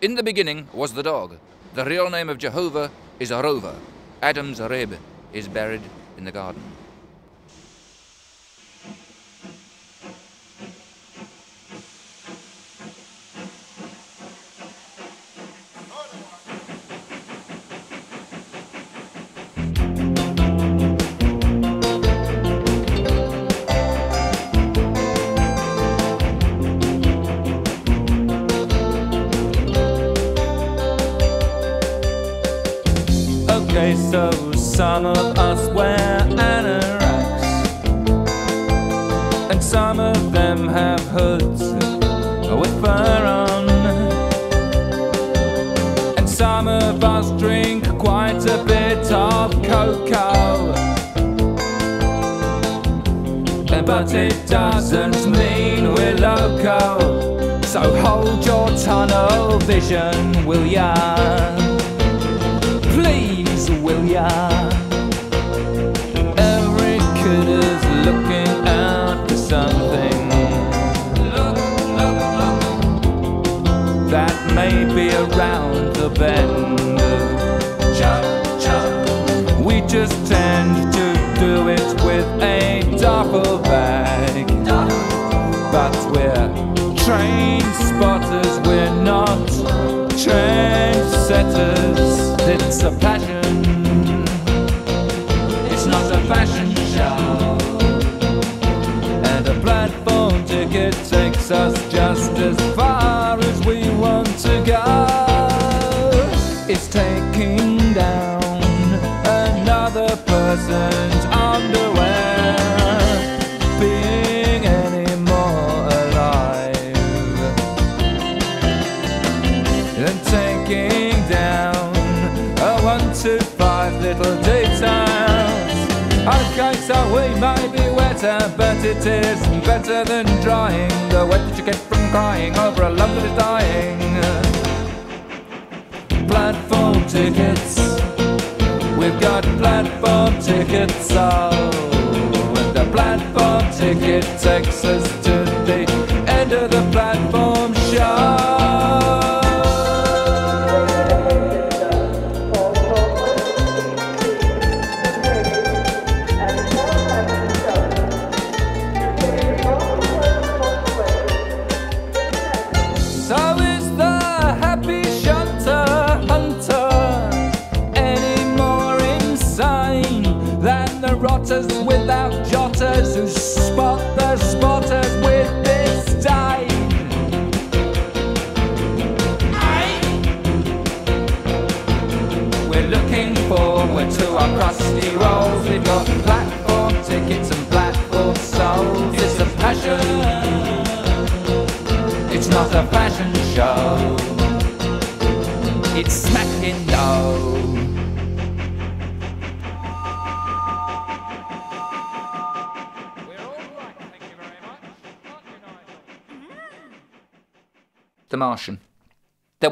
In the beginning was the dog. The real name of Jehovah is Arova. Adam's rib is buried in the garden. Around the bend. We just tend to do it with a duffel bag. But we're train spotters, we're not trendsetters. It's a passion, it's not a fashion show. And a platform ticket takes us to go. It's taking down another person's underwear, being any more alive than taking down a one, two, five little details. Okay, so we may be wetter, but it is better than drying the wet that you get crying over a love that is dying. Platform tickets, we've got platform tickets, so and the platform ticket takes us to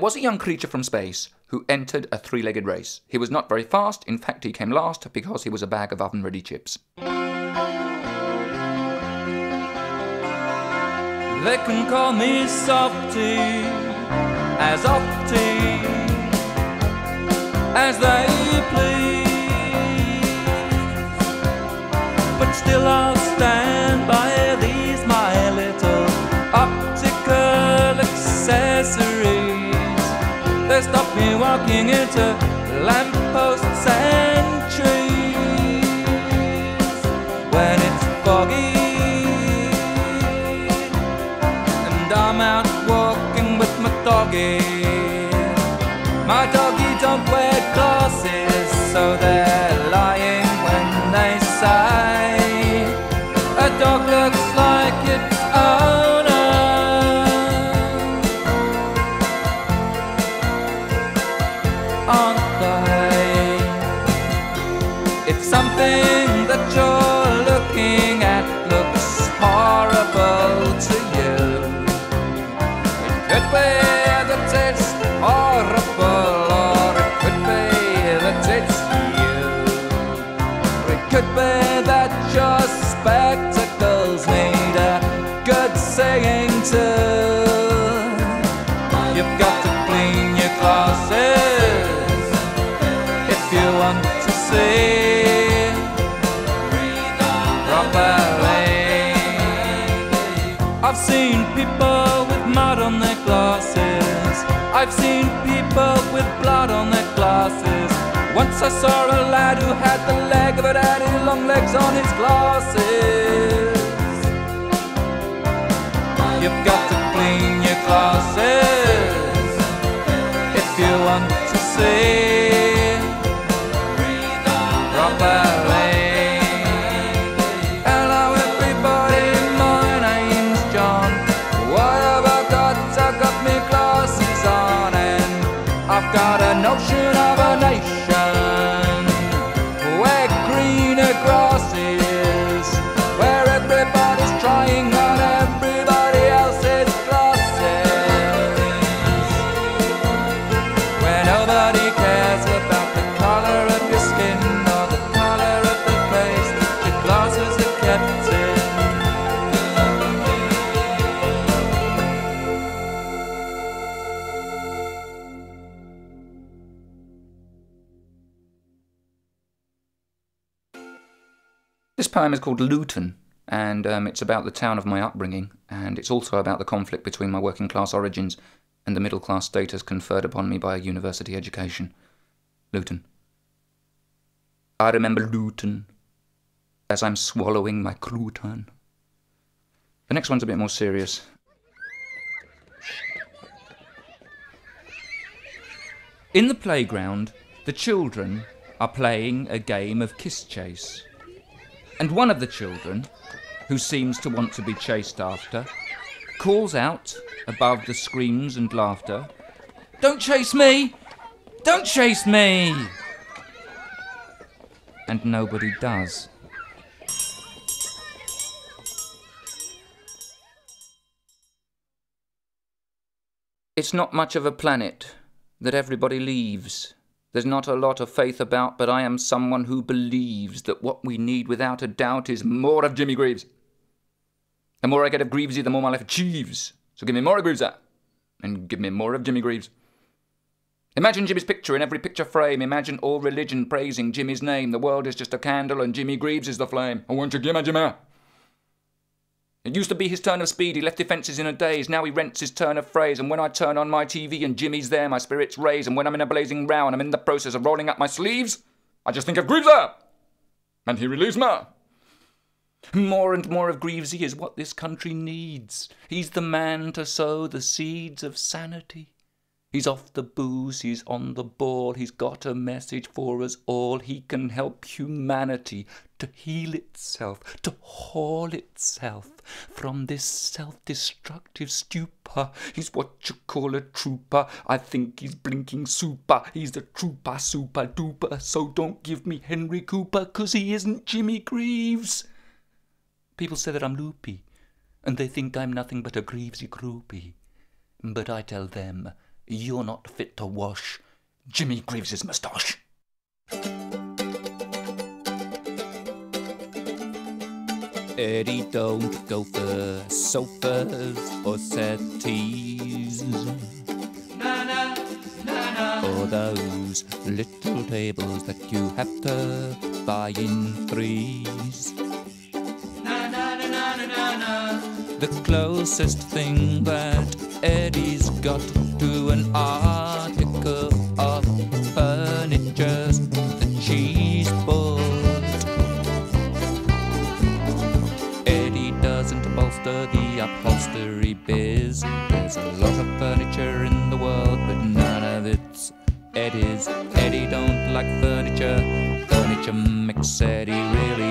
was a young creature from space who entered a three legged race. He was not very fast, in fact, he came last because he was a bag of oven ready chips. They can call me softy, as ofty as they walking into lampposts and trees when it's foggy and I'm out walking with my doggy. My doggy don't wear glasses, so they're lying when they say I've seen people with mud on their glasses. I've seen people with blood on their glasses. Once I saw a lad who had the leg of a daddy Long legs on his glasses. You've got to clean your glasses If you want to see. This poem is called Luton, and um, it's about the town of my upbringing, and it's also about the conflict between my working class origins and the middle class status conferred upon me by a university education. Luton. I remember Luton as I'm swallowing my crouton. The next one's a bit more serious. In the playground, the children are playing a game of kiss chase. And one of the children, who seems to want to be chased after, calls out above the screams and laughter, Don't chase me! Don't chase me! And nobody does. It's not much of a planet that everybody leaves. There's not a lot of faith about, but I am someone who believes that what we need without a doubt is more of Jimmy Greaves. The more I get of Greavsie, the more my life achieves. So give me more of Greavsie, and give me more of Jimmy Greaves. Imagine Jimmy's picture in every picture frame. Imagine all religion praising Jimmy's name. The world is just a candle, and Jimmy Greaves is the flame. I won't you me Jimmy? It used to be his turn of speed, he left defences in a daze. Now he rents his turn of phrase. And when I turn on my TV and Jimmy's there, my spirits raise. And when I'm in a blazing row and I'm in the process of rolling up my sleeves, I just think of Greavsie! And he relieves me. More and more of Greavsie is what this country needs. He's the man to sow the seeds of sanity. He's off the booze, he's on the ball, he's got a message for us all. He can help humanity to heal itself, to haul itself from this self destructive stupor. He's what you call a trooper. I think he's blinking super. He's a trooper, super duper. So don't give me Henry Cooper, 'cause he isn't Jimmy Greaves. People say that I'm loopy, and they think I'm nothing but a Greavsie groupie. But I tell them, you're not fit to wash Jimmy Greaves's moustache. Eddie, don't go for sofas or settees. Or those little tables that you have to buy in threes. The closest thing that Eddie's got to an article of furniture the cheese board. Eddie doesn't bolster the upholstery biz. There's a lot of furniture in the world, but none of it's Eddie's. Eddie don't like furniture. Furniture makes Eddie really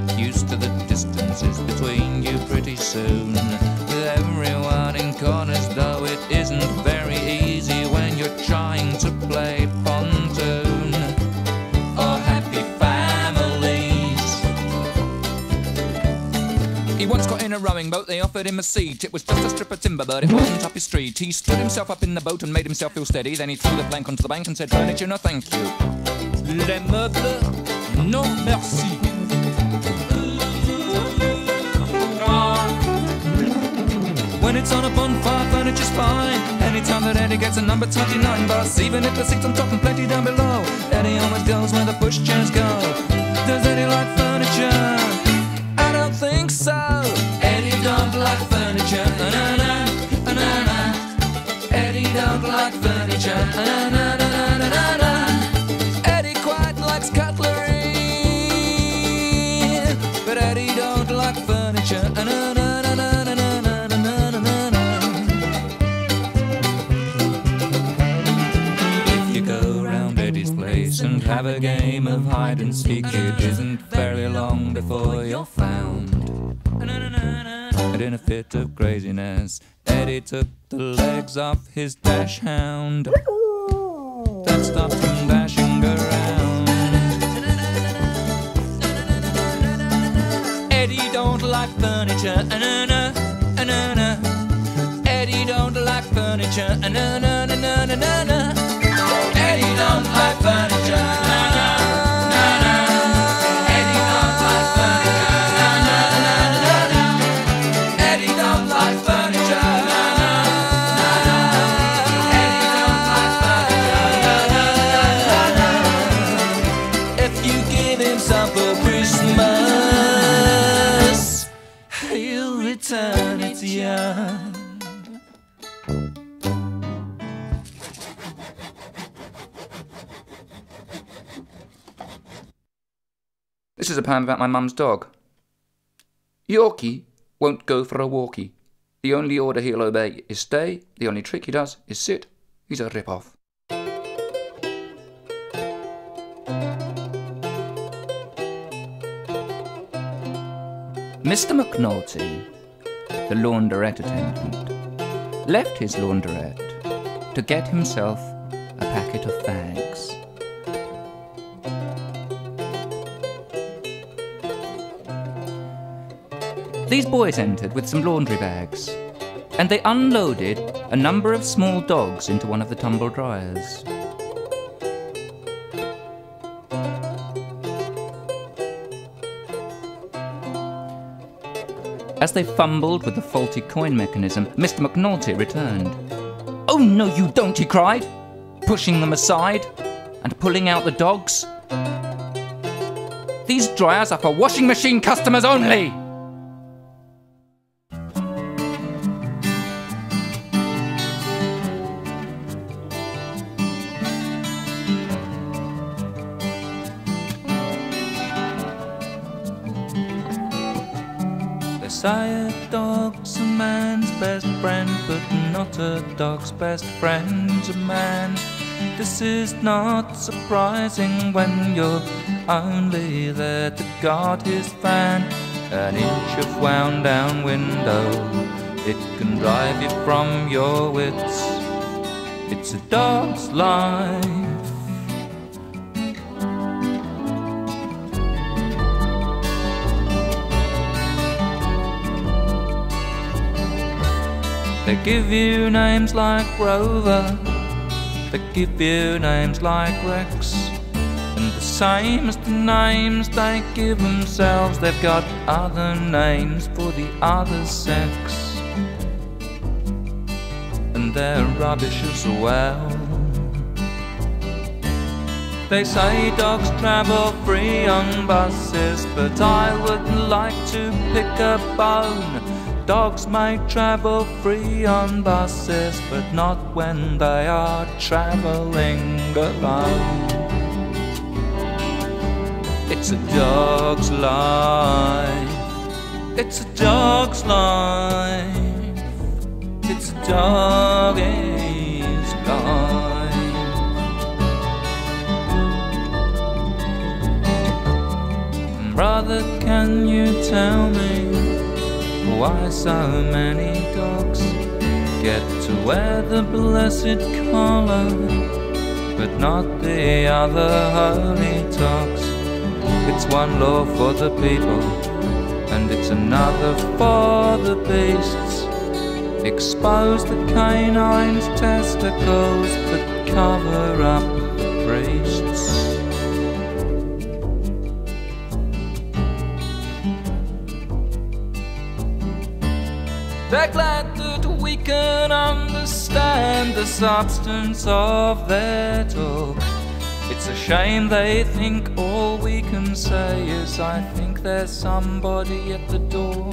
get used to the distances between you pretty soon. With everyone in corners, though it isn't very easy when you're trying to play pontoon. Or happy families. He once got in a rowing boat, they offered him a seat. It was just a strip of timber, but it wasn't up his street. He stood himself up in the boat and made himself feel steady. Then he threw the plank onto the bank and said, Furniture, no thank you. Les meubles, non merci. When it's on a bonfire, furniture's fine. Anytime that Eddie gets a number 29 bus, even if the seats on top and plenty down below, Eddie always goes where the pushchairs go. Does Eddie like furniture? I don't think so. Eddie don't like furniture. A game of hide and seek, it isn't very long before you're found. And in a fit of craziness, Eddie took the legs off his dash hound. That stopped him dashing around. Eddie don't like furniture, uh, na-na, na-na. Uh, Eddie don't like furniture, uh, na-na. Eddie don't like furniture, a poem about my mum's dog. Yorkie won't go for a walkie. The only order he'll obey is stay. The only trick he does is sit. He's a rip-off. Mr. McNulty, the laundrette attendant, left his laundrette to get himself a packet of fags. These boys entered with some laundry bags, and they unloaded a number of small dogs into one of the tumble dryers. As they fumbled with the faulty coin mechanism, Mr. McNulty returned. Oh, no, you don't, he cried, pushing them aside and pulling out the dogs. These dryers are for washing machine customers only! A dog's a man's best friend, but not a dog's best friend's a man. This is not surprising when you're only there to guard his fan. An inch of wound down window, it can drive you from your wits. It's a dog's life. They give you names like Rover, they give you names like Rex. And the same as the names they give themselves, they've got other names for the other sex. And they're rubbish as well. They say dogs travel free on buses, but I would like to pick a bone. Dogs might travel free on buses, but not when they are traveling alone. It's a dog's life. It's a dog's life. It's a dog's life. Brother, can you tell me why so many dogs get to wear the blessed collar, but not the other holy dogs? It's one law for the people, and it's another for the beasts. Expose the canine's testicles, but cover up the priests. They're glad to we can understand the substance of their talk. It's a shame they think all we can say is, I think there's somebody at the door.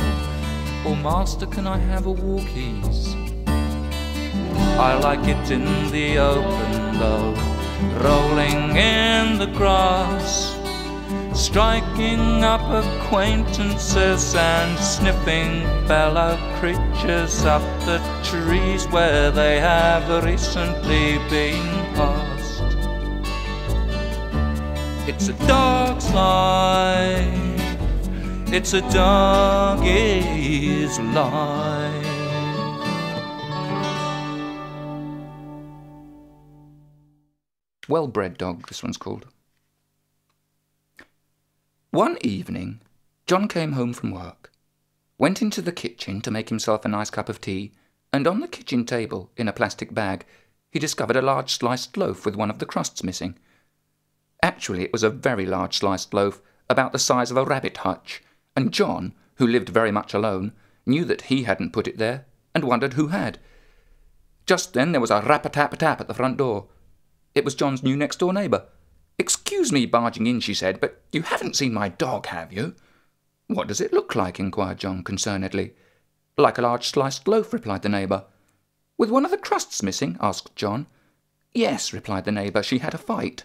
Or, Master, can I have a walkies? I like it in the open though, rolling in the grass striking up acquaintances and sniffing fellow creatures up the trees where they have recently been passed. It's a dog's life, it's a dog's life. Well bred dog, this one's called. One evening, John came home from work, went into the kitchen to make himself a nice cup of tea, and on the kitchen table, in a plastic bag, he discovered a large sliced loaf with one of the crusts missing. Actually, it was a very large sliced loaf, about the size of a rabbit hutch, and John, who lived very much alone, knew that he hadn't put it there, and wondered who had. Just then there was a rap a tap a tap at the front door. It was John's new next door neighbour. Excuse me barging in, she said, but you haven't seen my dog, have you? What does it look like? inquired John concernedly. Like a large sliced loaf, replied the neighbour. With one of the crusts missing? asked John. Yes, replied the neighbour. She had a fight.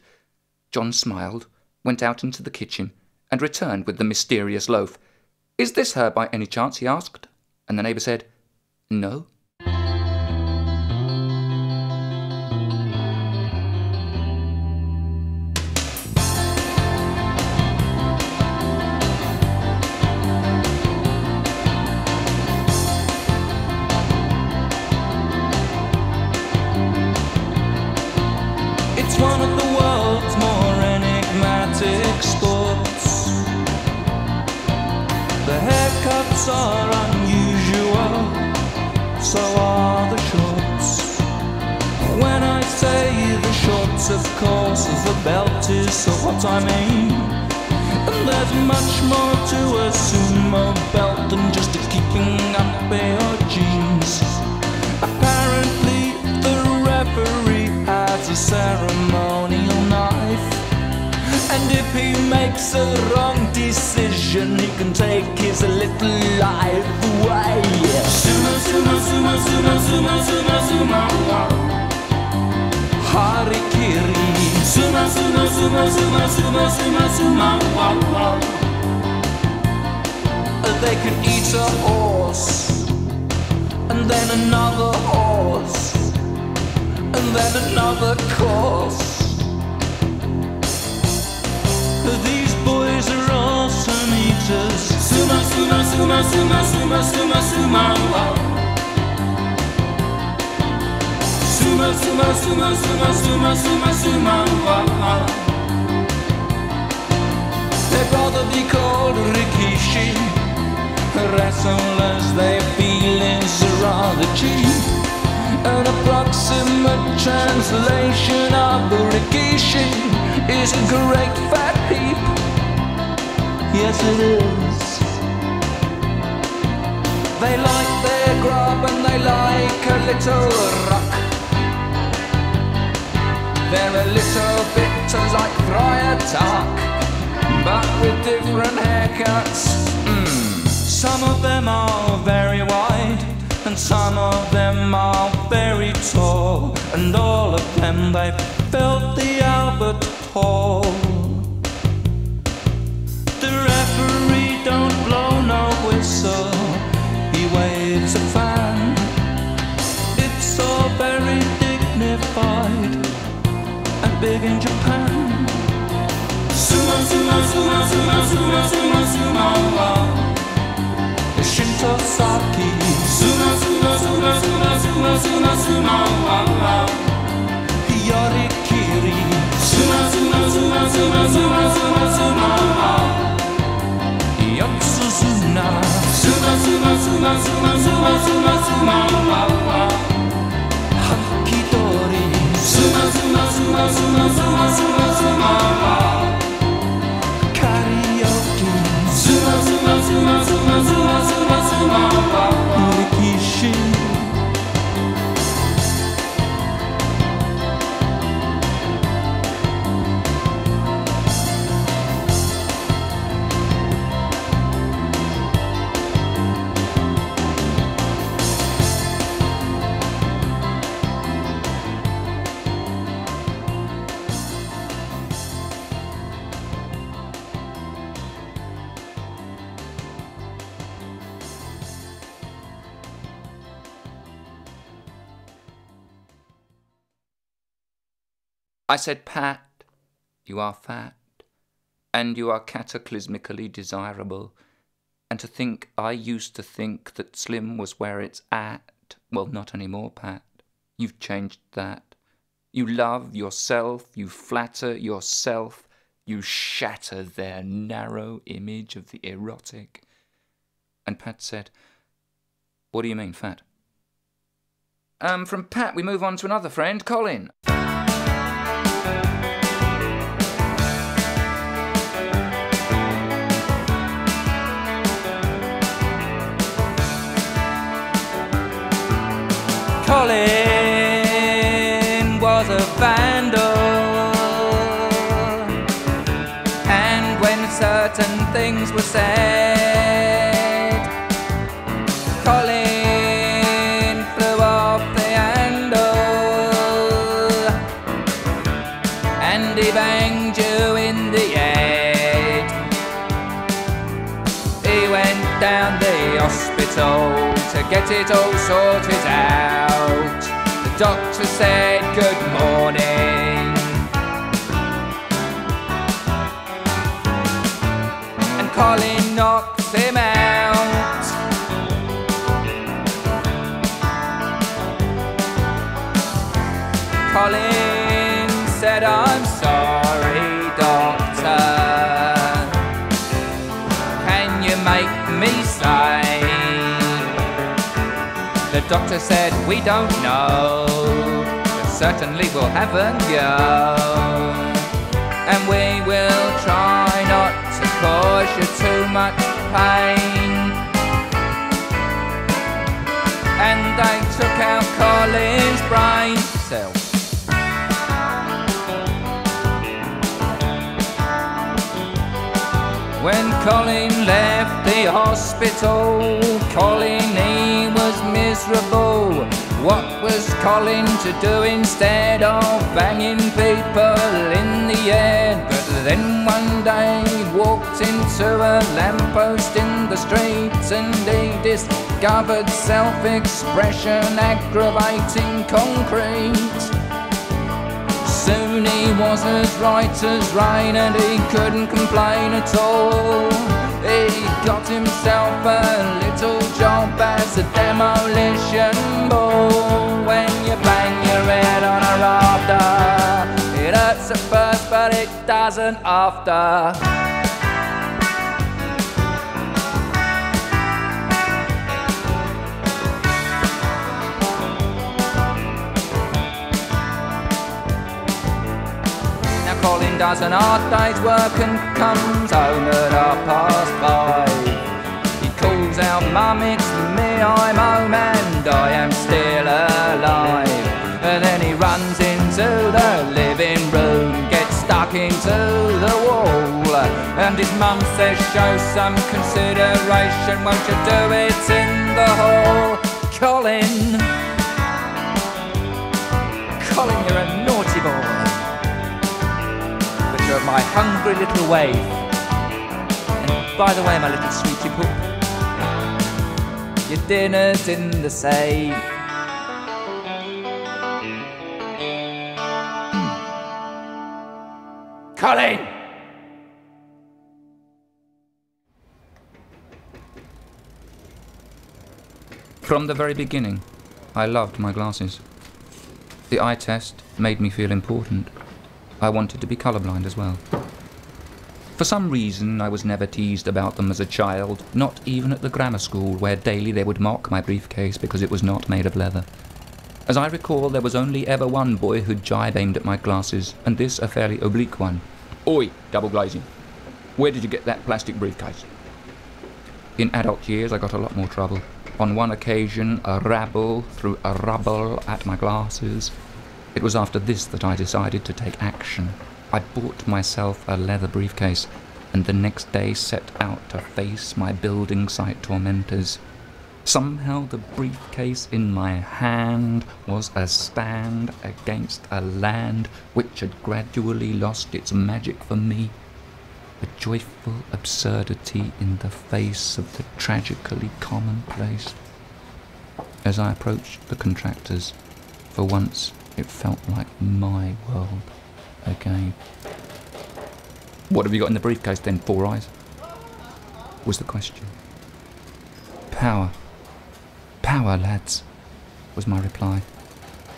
John smiled, went out into the kitchen, and returned with the mysterious loaf. Is this her by any chance? he asked. And the neighbour said, No. What I mean. And there's much more to a sumo belt than just a keeping up your jeans. Apparently, the referee has a ceremonial knife. And if he makes a wrong decision, he can take his little life away. Sumo, sumo, sumo, sumo, sumo, sumo, sumo. Harikiri Suma, suma, suma, suma, suma, suma, suma, wow, wow They can eat a horse And then another horse And then another course These boys are awesome eaters Suma, suma, suma, suma, suma, suma, suma, wow Suma, suma, suma, suma, suma, suma, suma, wow. They'd rather be called Rikishi. Wrestlers they feel is rather cheap. An approximate translation of Rikishi is a great fat heap. Yes, it is. They like their grub and they like a little rock. They're a little bit like Friar Tuck, but with different haircuts. Mm. Some of them are very wide, and some of them are very tall, and all of them they felt the Albert Hall. The referee don't blow no whistle, big in Japan. Sumo, sumo, sumo, sumo, sumo, sumo, sumo, wow. Shinto Saki. Sumo, sumo, sumo, sumo, sumo, sumo, sumo, wow, wow. Yorikiri. Sumo, sumo, sumo, sumo, sumo, sumo, sumo. Yotsuzuna. Sumo, sumo, sumo, sumo, sumo, sumo, sumo, wow, wow. suma, suma, suma, suma, suma, Karaoke. Suma, suma, suma, suma, suma, suma, suma, Rikishi. I said, Pat, you are fat, and you are cataclysmically desirable. And to think I used to think that slim was where it's at. Well, not anymore, Pat. You've changed that. You love yourself, you flatter yourself, you shatter their narrow image of the erotic. And Pat said, What do you mean, fat? Um, from Pat, we move on to another friend, Colin. Colin was a vandal, and when certain things were said, Colin flew off the handle, and he banged you in the head. He went down the hospital to get it all sorted out. Doctor said good morning. Doctor said, We don't know, but certainly we'll have a go. And we will try not to cause you too much pain. And they took out Colin's brain cells. When Colin left the hospital, Colin miserable. What was Colin to do instead of banging people in the head? But then one day he walked into a lamppost in the streets and he discovered self-expression aggravating concrete. Soon he was as right as rain and he couldn't complain at all. He got himself a little job as a demolition ball. When you bang your head on a rafter, it hurts at first but it doesn't after. Now Colin does an odd day's work and comes home at half past five. Calls out, Mum, it's me, I'm home and I am still alive. And then he runs into the living room, gets stuck into the wall. And his mum says, show some consideration, won't you do it in the hall? Colin, Colin, you're a naughty boy but you're my hungry little waif. And by the way, my little sweetie poop, your dinner's in the safe. Hmm. Colin! From the very beginning, I loved my glasses. The eye test made me feel important. I wanted to be colourblind as well. For some reason, I was never teased about them as a child, not even at the grammar school, where daily they would mock my briefcase because it was not made of leather. As I recall, there was only ever one boy who'd jibe aimed at my glasses, and this a fairly oblique one. Oi, double glazing. Where did you get that plastic briefcase? In adult years, I got a lot more trouble. On one occasion, a rabble threw a rubble at my glasses. It was after this that I decided to take action. I bought myself a leather briefcase, and the next day set out to face my building site tormentors. Somehow the briefcase in my hand was a stand against a land which had gradually lost its magic for me. A joyful absurdity in the face of the tragically commonplace. As I approached the contractors, for once it felt like my world. Again. What have you got in the briefcase then, Four Eyes? Was the question. Power. Power, lads, was my reply.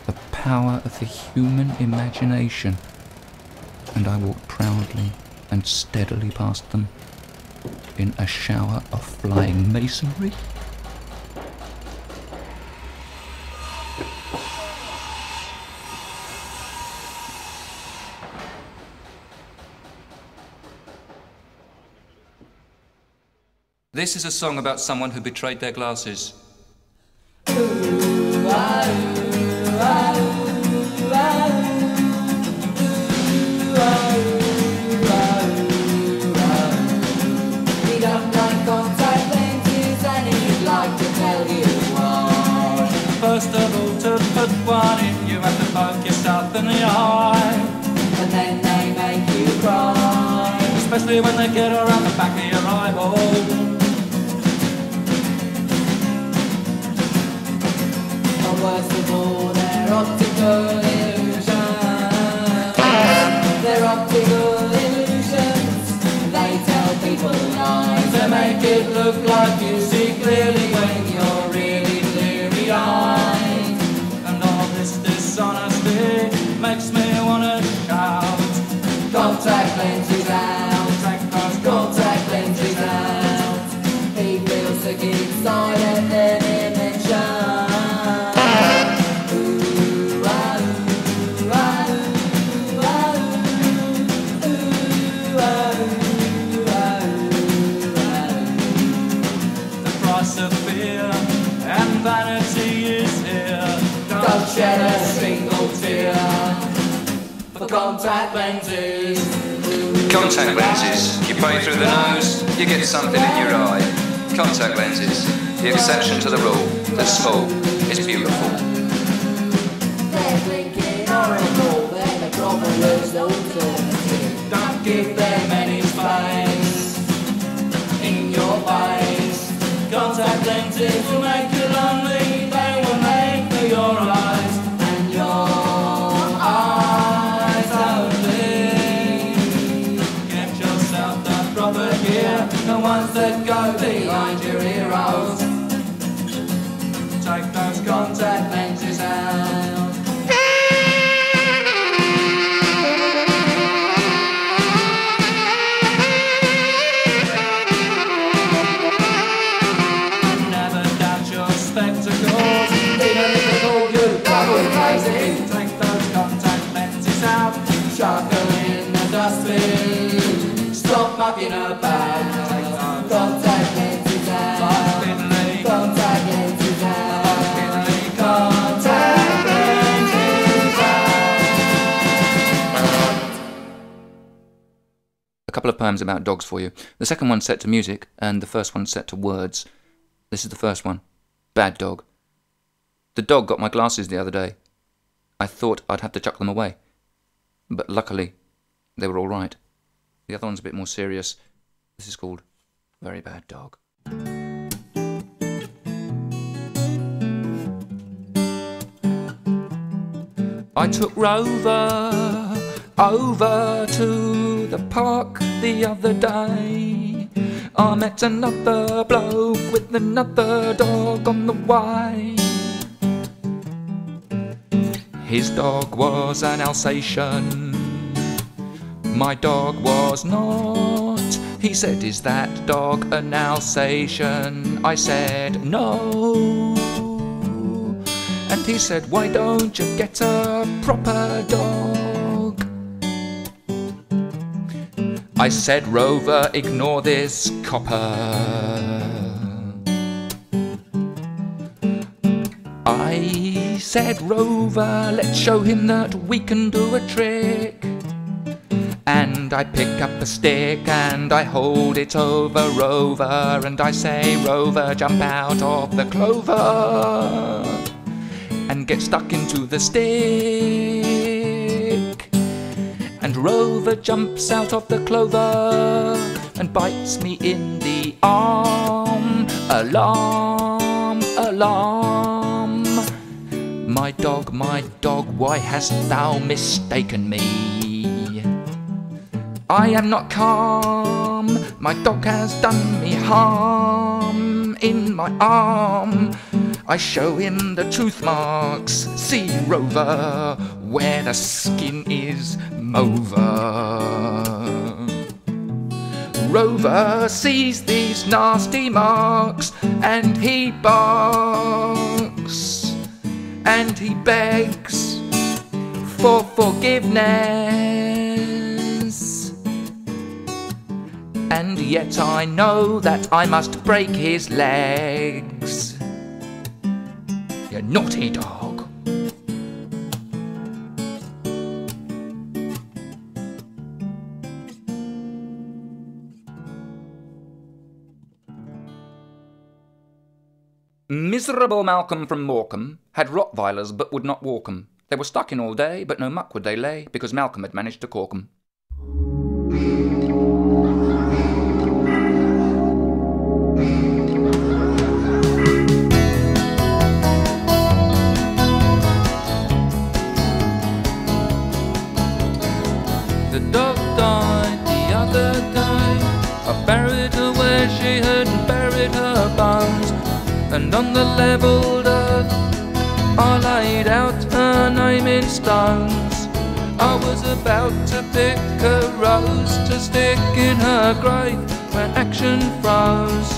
The power of the human imagination. And I walked proudly and steadily past them in a shower of flying masonry. This is a song about someone who betrayed their glasses. He don't like contact lenses and he'd like to tell you why. First of all, to put one in, you have to poke yourself in the eye. And then they make you cry. Especially when they get around the back of your eyeball. Makes me wanna shout. Contact lenses contact lenses. Contact lenses. You pay through the nose, you get something in your eye. Contact lenses. The exception to the rule. They're small. It's beautiful. They're blinking horrible, they're the traveller's alternative. Don't give them any space in your face. Contact lenses couple of poems about dogs for you. The second one's set to music, and the first one's set to words. This is the first one. Bad dog. The dog got my glasses the other day. I thought I'd have to chuck them away. But luckily, they were all right. The other one's a bit more serious. This is called Very Bad Dog. I took Rover over to the park the other day. I met another bloke with another dog on the way. His dog was an Alsatian. My dog was not. He said, Is that dog an Alsatian? I said, No. And he said, Why don't you get a proper dog? I said, Rover, ignore this copper. I said, Rover, let's show him that we can do a trick. And I pick up a stick and I hold it over Rover and I say, Rover, jump out of the clover and get stuck into the stick. Rover jumps out of the clover and bites me in the arm. Alarm, alarm. My dog, my dog, why hast thou mistaken me? I am not calm. My dog has done me harm in my arm. I show him the tooth marks. See, Rover, where the skin is mover. Rover sees these nasty marks and he barks and he begs for forgiveness. And yet I know that I must break his legs. You naughty dog. Miserable Malcolm from Morecambe had Rottweilers but would not walk 'em. They were stuck in all day, but no muck would they lay, because Malcolm had managed to cork 'em. And on the level earth, I laid out her name in stones. I was about to pick a rose to stick in her grave when action froze.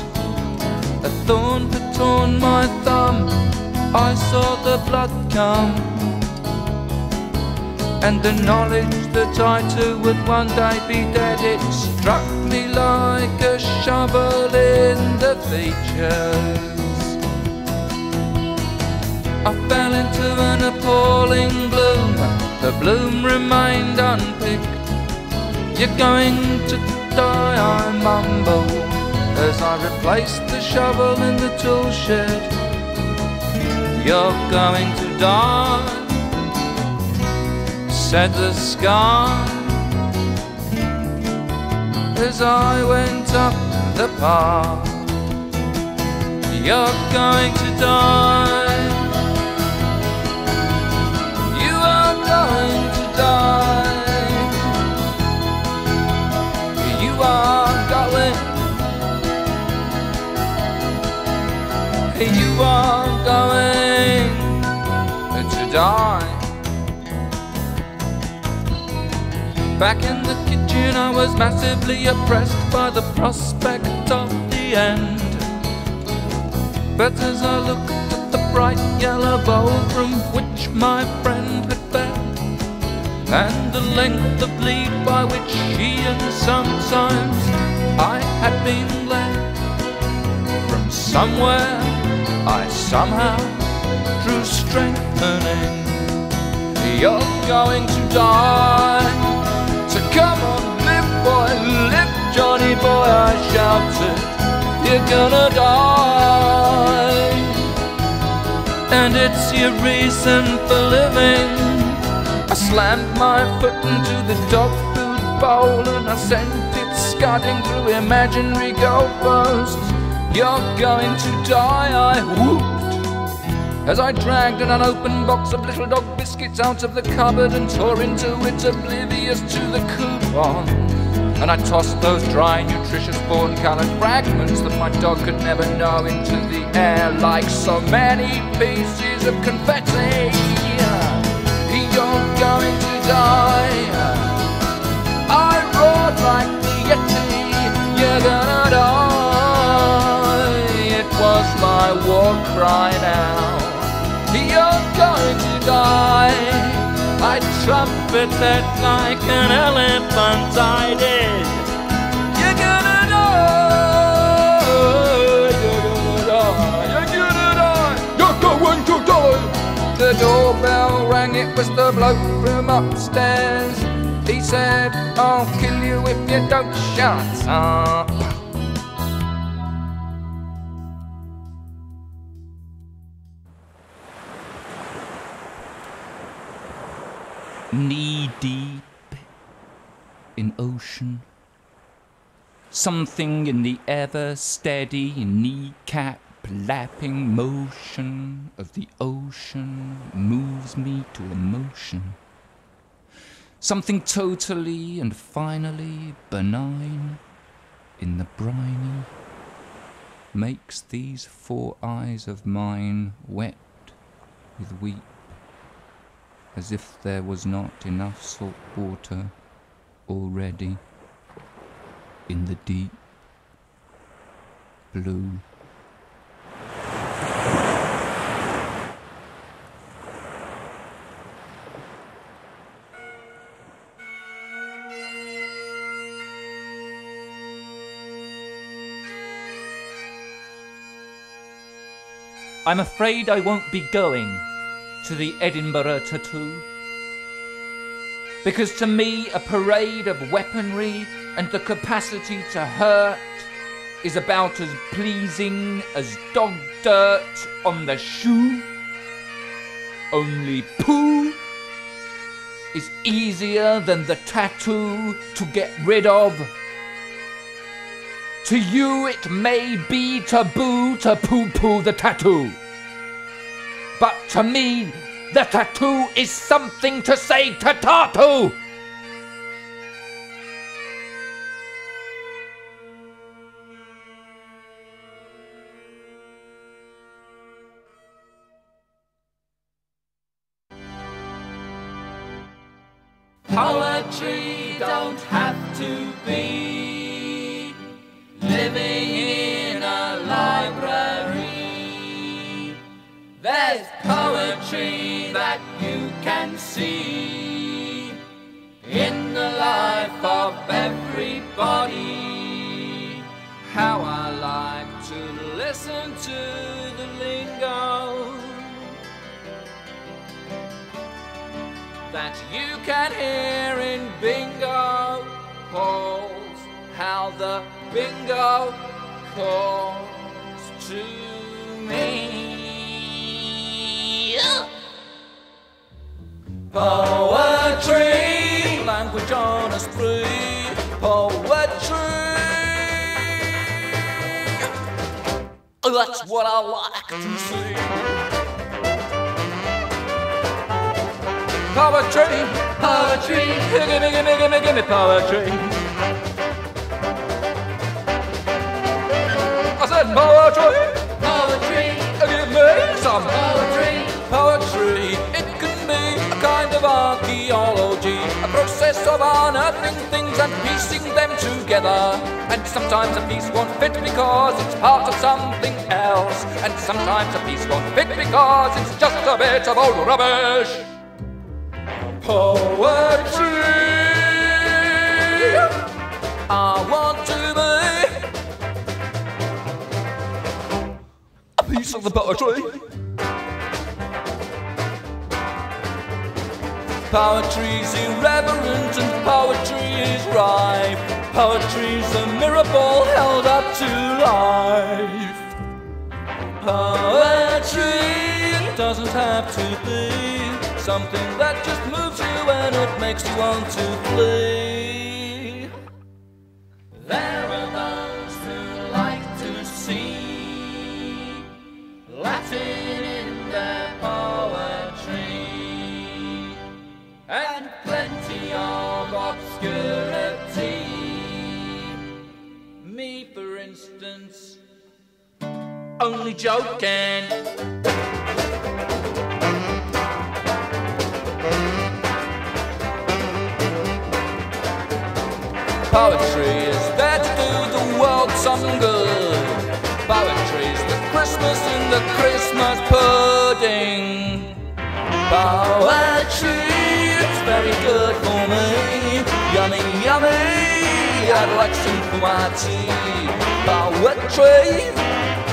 A thorn had torn my thumb. I saw the blood come and the knowledge that I too would one day be dead, it struck me like a shovel in the features. I fell into an appalling gloom, the bloom remained unpicked. You're going to die, I mumbled, as I replaced the shovel in the tool shed. You're going to die said the sky as I went up the path. You're going to die. Back in the kitchen, I was massively oppressed by the prospect of the end. But as I looked at the bright yellow bowl from which my friend had fed, and the length of lead by which she and sometimes I had been led, from somewhere I somehow drew strengthening. You're going to die. So come on, live boy, live Johnny boy, I shouted. You're gonna die. And it's your reason for living. I slammed my foot into the dog food bowl and I sent it scudding through imaginary goalposts. You're going to die, I whooped. As I dragged an unopened box of little dog biscuits out of the cupboard and tore into it, oblivious to the coupon. And I tossed those dry, nutritious, fawn coloured fragments that my dog could never know into the air like so many pieces of confetti. You're going to die. I roared like the Yeti. You're gonna die. It was my war cry now. You're going to die. I trumpeted like an elephant, I did. You're gonna die. You're gonna die. You're gonna die. You're going to die. The doorbell rang, it was the bloke from upstairs. He said, I'll kill you if you don't shut up. Knee deep in ocean. Something in the ever steady kneecap lapping motion of the ocean moves me to emotion. Something totally and finally benign in the briny makes these four eyes of mine wet with weep, as if there was not enough salt water already in the deep blue. I'm afraid I won't be going to the Edinburgh Tattoo. Because to me, a parade of weaponry and the capacity to hurt is about as pleasing as dog dirt on the shoe. Only poo is easier than the tattoo to get rid of. To you, it may be taboo to poo poo the tattoo. But to me, the tattoo is something to say to tattoo. Poetry don't have to be can see in the life of everybody. How I like to listen to the lingo. that you can hear in bingo halls. How the bingo calls to Poetry, language on a spree. Poetry. That's what I like to see. Poetry, poetry, gimme, gimme, gimme, gimme poetry. I said poetry, poetry, give me some of unearthing things and piecing them together. And sometimes a piece won't fit because it's part of something else, and sometimes a piece won't fit because it's just a bit of old rubbish. Poetry. I want to be a piece of the poetry. Poetry's irreverent and poetry is rife. Poetry's a miracle held up to life. Poetry doesn't have to be something that just moves you and it makes you want to flee. Me, for instance, only joking. Poetry is there to do the world some good. Poetry's the Christmas in the Christmas pudding. Poetry is very good for me. Yummy, yummy. I'd like some for my tea. Poetry,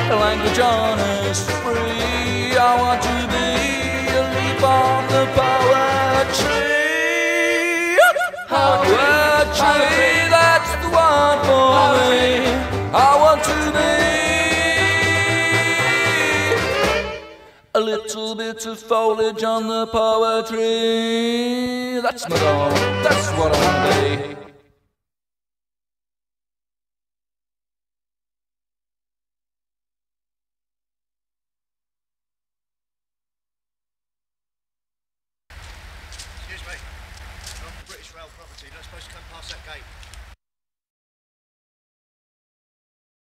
a language on a spree. I want to be a leaf on the poetry. Poetry, that's the one for me. I want to be a little bit of foliage on the poetry. That's my goal. That's what I want to be.